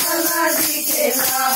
समाधि के नाम